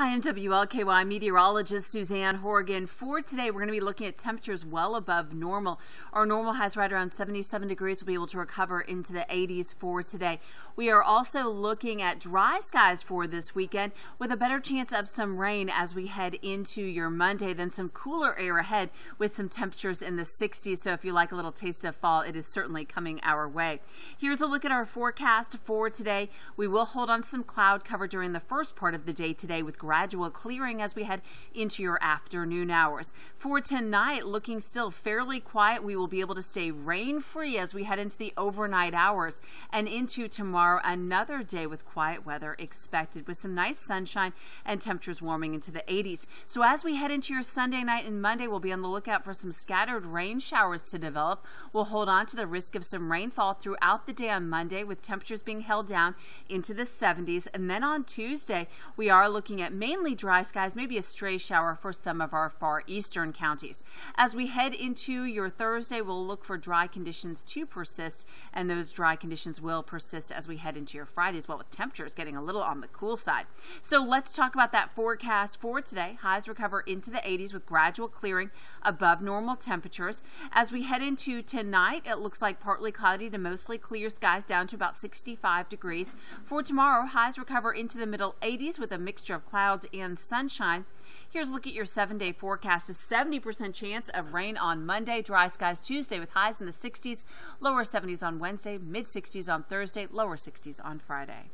Hi, I'm WLKY meteorologist Susanne Horgan. For today, we're going to be looking at temperatures well above normal. Our normal has right around 77 degrees. We'll be able to recover into the 80s for today. We are also looking at dry skies for this weekend with a better chance of some rain as we head into your Monday, then some cooler air ahead with some temperatures in the 60s. So if you like a little taste of fall, it is certainly coming our way. Here's a look at our forecast for today. We will hold on some cloud cover during the first part of the day today with gradual clearing as we head into your afternoon hours. For tonight, looking still fairly quiet. We will be able to stay rain free as we head into the overnight hours and into tomorrow, another day with quiet weather expected with some nice sunshine and temperatures warming into the 80s. So as we head into your Sunday night and Monday, we'll be on the lookout for some scattered rain showers to develop. We'll hold on to the risk of some rainfall throughout the day on Monday with temperatures being held down into the 70s. And then on Tuesday, we are looking at mainly dry skies, maybe a stray shower for some of our far eastern counties. As we head into your Thursday, we'll look for dry conditions to persist, and those dry conditions will persist as we head into your Friday as well, with temperatures getting a little on the cool side. So let's talk about that forecast for today. Highs recover into the 80s with gradual clearing above normal temperatures. As we head into tonight, it looks like partly cloudy to mostly clear skies down to about 65 degrees. For tomorrow, highs recover into the middle 80s with a mixture of clouds clouds and sunshine. Here's a look at your seven day forecast. A 70% chance of rain on Monday, dry skies Tuesday with highs in the 60s, lower 70s on Wednesday, mid 60s on Thursday, lower 60s on Friday.